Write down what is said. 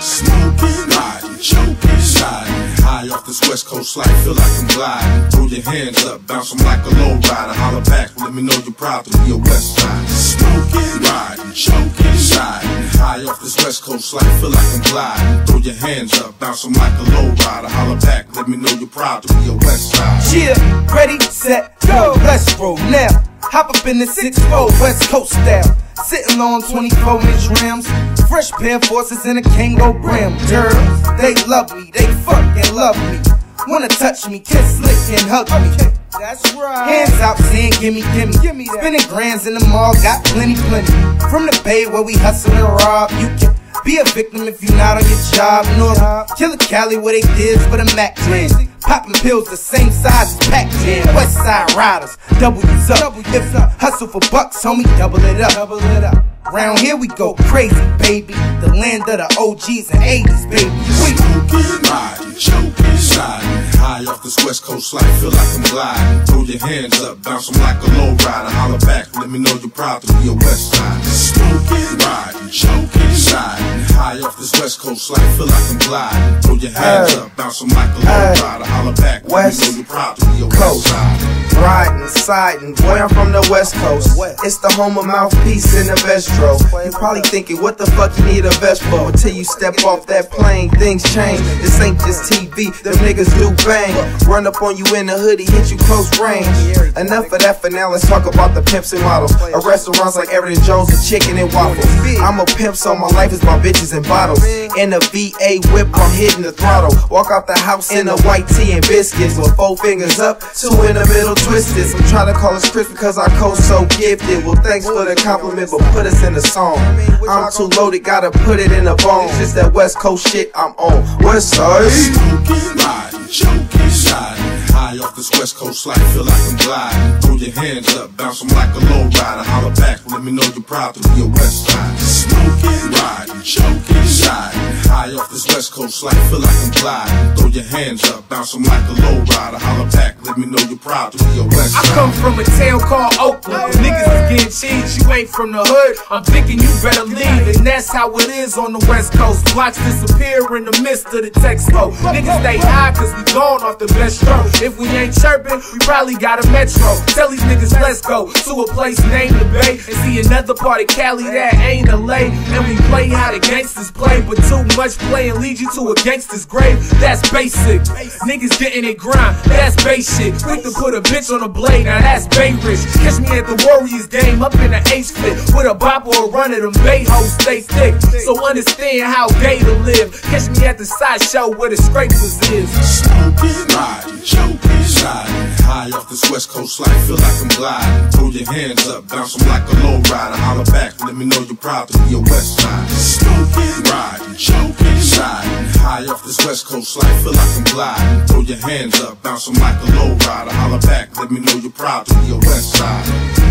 Smoking, riding, choking, sliding. High off this West Coast life, feel like I'm gliding. Throw your hands up, bounce bounce 'em like a low rider. Holler back, let me know you're proud to be a West Side. Smoking, riding, choking, sliding. High off this West Coast life, feel like I'm gliding. Throw your hands up, bounce bounce 'em like a low rider. Holler back, let me know you're proud to be a West Side. Ready, set, go. Let's roll now. Hop up in the 6-4 West Coast style. Sitting on 24 inch rims. Fresh pair of forces in a Kangol brim. Girls, they love me, they fucking love me. Wanna touch me, kiss, lick, and hug me. That's right. Hands out saying gimme, gimme. Gimme that. Spinning grands in the mall, got plenty, plenty. From the bay where we hustle and rob, you can be a victim if you're not on your job. North Killer Cali where they did for the Mac Clan. Popping pills the same size as Pac Jam. West Side Riders, W's up. If I hustle for bucks, homie, double it up. Double it up. Round here we go crazy, baby. The land of the OGs and 80s, baby. We Smoking, riding, choking, sliding. High off this West Coast life, feel like I'm gliding. Throw your hands up, bounce 'em like a low rider. Holler back, let me know you're proud to be a West Side. Smoking, riding, choking, sliding. High off this West Coast life, feel like I'm gliding. Throw your hands up, bounce 'em like a boy, I'm from the West Coast. It's the home of mouthpiece and the vestro. You probably thinking, what the fuck you need a vest for? Until you step off that plane, things change. This ain't just TV, them niggas do bang. Run up on you in a hoodie, hit you close range. Enough of that for now, let's talk about the pimps and models. A restaurants like Everett Jones and chicken and waffles. I'm a pimp, so my life is my bitches and bottles. In a VA whip, I'm hitting the throttle. Walk out the house in a white tee and biscuits with four fingers up, two in the middle twisted. Some try to call us Chris because our coast so gifted. Well, thanks for the compliment, but put us in the song. I'm too loaded, gotta put it in a bone. It's just that West Coast shit I'm on. West Side. Smoking, riding, choking. High off this West Coast life, feel like I'm gliding. Throw your hands up, bounce bounce 'em like a low rider. Holler back, let me know you're proud to be a West Side. Smoking, riding, choking, sliding. High off this West Coast life, feel like I'm gliding. Throw your hands up, bounce 'em like a low rider. Holler back, let me know you're proud to be a West I come from a town called Oakland. Where niggas is getting cheese, you ain't from the hood. I'm thinking you better leave, and that's how it is on the West Coast. Blocks disappear in the midst of the texpo. Niggas stay high cause we gone off the best stroke. If we ain't chirping, we probably got a metro. Tell these niggas let's go to a place named the Bay and see another part of Cali that ain't LA. And we play how the gangsters play, but too much playing leads you to a gangster's grave. That's basic. Niggas getting it grind, that's basic. Quick to put a bitch on a blade, now that's Bay Rich. Catch me at the Warriors game up in the H fit with a bop or a run of them Bay hoes stay thick. So understand how gay to live. Catch me at the side show where the scrapers is. Smoking, riding, choking, sliding. High off this West Coast life, feel like I'm gliding. Throw your hands up, bounce like a low rider. Let me know to be a West Side. Smoking, riding, choking, sliding. High off this West Coast life, feel like I'm gliding. Throw your hands up, bounce 'em like a low rider. Holler back, let me know to be a West Side.